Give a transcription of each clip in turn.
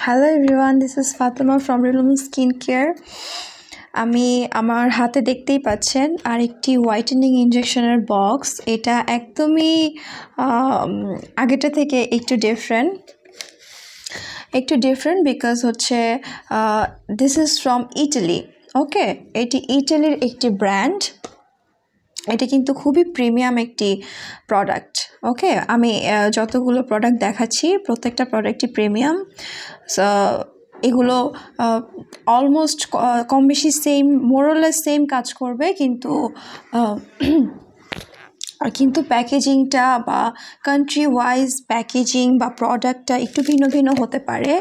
Hello everyone this is Fatema from Relume skin care আমি আমার হাতে দেখতেই পাচ্ছেন আরেকটি হোয়াইটেনিং ইঞ্জেকশনের বক্স এটা একদমই আগেটা থেকে একটু ডিফারেন্ট একটু ডিফারেন্ট বিকজ হচ্ছে this is from Italy okay এটি ইটালির একটি ব্র্যান্ড এটা কিন্তু খুবই প্রিমিয়াম একটি প্রোডাক্ট ওকে আমি যতগুলো প্রোডাক্ট দেখাচ্ছি, প্রত্যেকটা প্রোডাক্টই প্রিমিয়াম এগুলো অলমোস্ট কম বেশি সেম মোরলেস সেম কাজ করবে, কিন্তু কিন্তু প্যাকেজিংটা বা কান্ট্রি ওয়াইজ প্যাকেজিং বা প্রোডাক্টটা একটু ভিন্ন ভিন্ন হতে পারে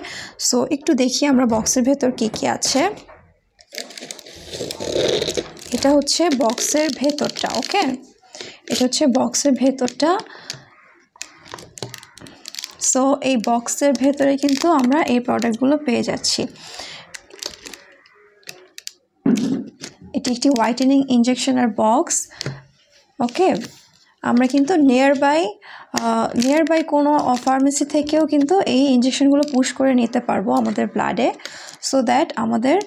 সো একটু দেখি আমরা বক্সের ভেতর কী কী আছে। এটা হচ্ছে বক্সের ভেতরটা, ওকে? এটা হচ্ছে বক্সের ভেতরটা। সো এই বক্সের ভেতরে কিন্তু আমরা এই প্রোডাক্টগুলো পেয়ে যাচ্ছি। এটি একটি হোয়াইটেনিং ইঞ্জেকশনের বক্স ওকে? আমরা কিন্তু নিয়ার বাই নিয়ার বাই কোনো ফার্মেসি থেকেও কিন্তু এই ইঞ্জেকশনগুলো পুশ করে নিতে পারব আমাদের ব্লাডে সো দ্যাট আমাদের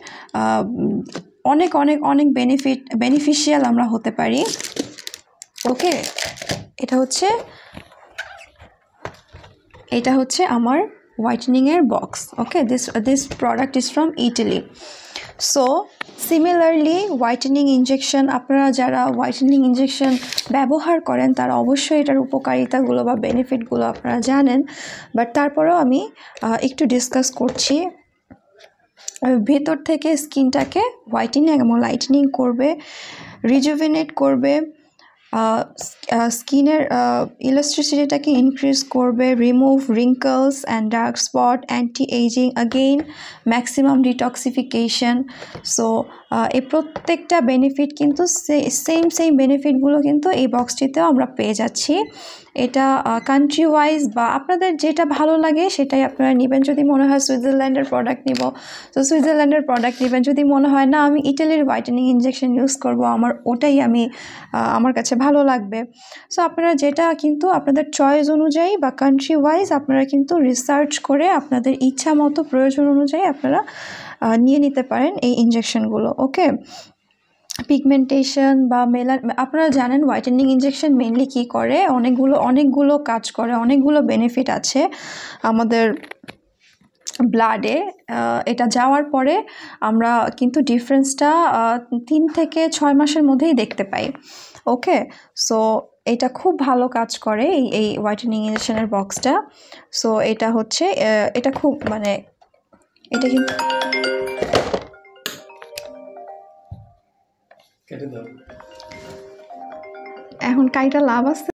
অনেক অনেক অনেক বেনিফিট বেনিফিশিয়াল আমরা হতে পারি। ওকে এটা হচ্ছে এটা হচ্ছে আমার হোয়াইটেনিংয়ের box okay this this product is from Italy so similarly whitening injection আপনারা যারা হোয়াইটেনিং ইঞ্জেকশন ব্যবহার করেন, তারা অবশ্যই এটার উপকারিতাগুলো বা বেনিফিটগুলো আপনারা জানেন। বাট তারপরেও আমি একটু ডিসকাস করছি ভেতর থেকে স্কিনটাকে হোয়াইটেনিং এবং লাইটেনিং করবে রিজুভিনেট করবে। স্কিনের ইলাস্ট্রিসিটিটাকে ইনক্রিজ করবে remove wrinkles and dark spot anti aging again maximum detoxification so এই প্রত্যেকটা বেনিফিট কিন্তু সেম সেম বেনিফিটগুলো কিন্তু এই বক্সটিতেও আমরা পেয়ে যাচ্ছি। এটা কান্ট্রি ওয়াইজ বা আপনাদের যেটা ভালো লাগে সেটাই আপনারা নেবেন। যদি মনে হয় সুইজারল্যান্ডের প্রোডাক্ট নিব, তো সুইজারল্যান্ডের প্রোডাক্ট নেবেন। যদি মনে হয় না, আমি ইটালির হোয়াইটেনিং ইঞ্জেকশন ইউজ করব, আমার ওটাই আমি আমার কাছে ভালো লাগবে। সো আপনারা যেটা কিন্তু আপনাদের চয়েস অনুযায়ী বা কান্ট্রি ওয়াইজ আপনারা কিন্তু রিসার্চ করে আপনাদের ইচ্ছা মতো প্রয়োজন অনুযায়ী আপনারা নিয়ে নিতে পারেন এই ইঞ্জেকশনগুলো ওকে পিগমেন্টেশন বা মেলা, আপনারা জানেন হোয়াইটেনিং ইঞ্জেকশন মেনলি কী করে? অনেকগুলো অনেকগুলো কাজ করে, অনেকগুলো বেনিফিট আছে আমাদের ব্লাডে এটা যাওয়ার পরে আমরা কিন্তু ডিফারেন্সটা তিন থেকে ছয় মাসের মধ্যেই দেখতে পাই। ওকে সো এটা খুব ভালো কাজ করে এই এই হোয়াইটেনিং ইঞ্জেকশনের বক্সটা সো এটা হচ্ছে এটা খুব মানে এটা কিন্তু এখন কাইটা লাভ আছে।